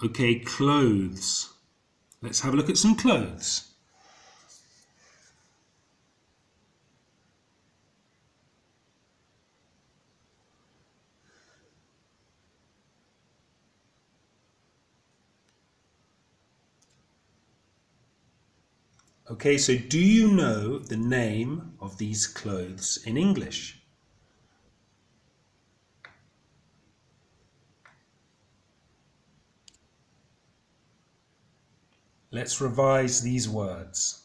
Okay, clothes. Let's have a look at some clothes. Okay, so do you know the name of these clothes in English? Let's revise these words.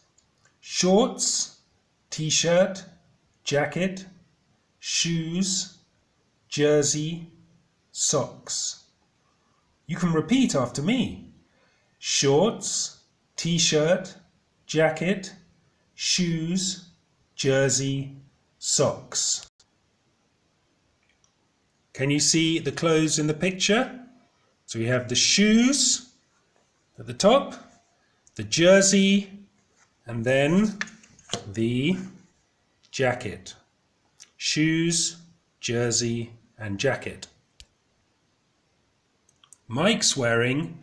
Shorts, t-shirt, jacket, shoes, jersey, socks. You can repeat after me. Shorts, t-shirt, jacket, shoes, jersey, socks. Can you see the clothes in the picture? So we have the shoes at the top, the jersey, and then the jacket. Shoes, jersey, and jacket. Mike's wearing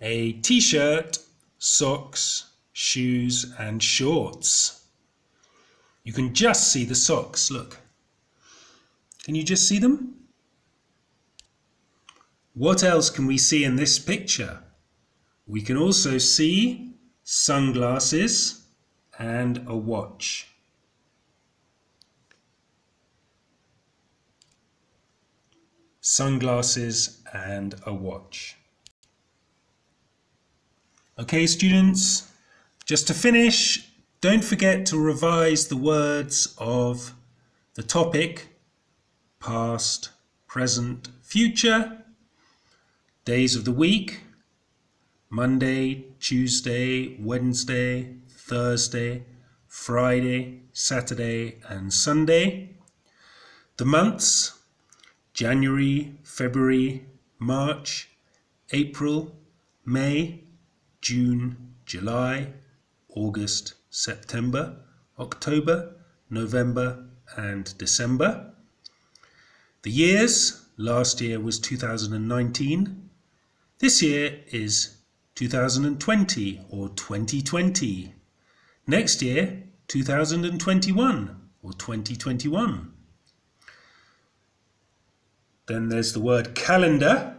a t-shirt, socks, shoes and shorts. You can just see the socks, look. Can you just see them? What else can we see in this picture? We can also see sunglasses and a watch. Sunglasses and a watch. Okay, students, just to finish, don't forget to revise the words of the topic past, present, future, days of the week, Monday, Tuesday, Wednesday, Thursday, Friday, Saturday, and Sunday. The months January, February, March, April, May, June, July, August, September, October, November, and December. The years last year was 2019. This year is 2020 or 2020. Next year, 2021 or 2021. Then there's the word calendar,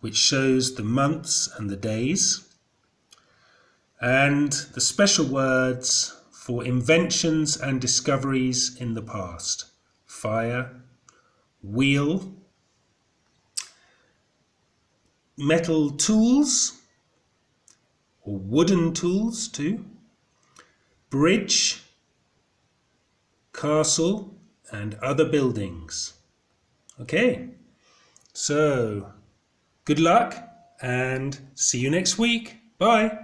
which shows the months and the days and the special words for inventions and discoveries in the past fire, wheel, metal tools, or wooden tools too, bridge, castle, and other buildings. Okay, so good luck and see you next week. Bye.